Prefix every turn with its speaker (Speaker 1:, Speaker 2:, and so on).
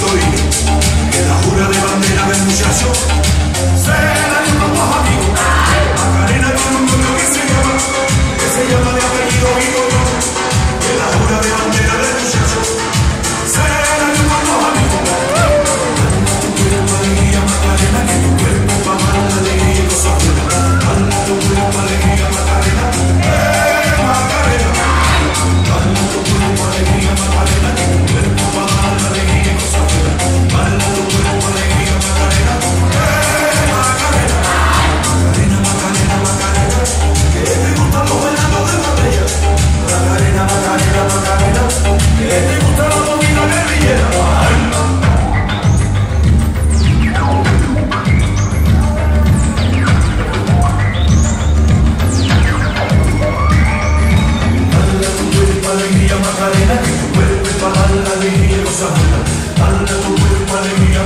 Speaker 1: soy Alegría, los abuelos, dale tu cuerpo, alegría,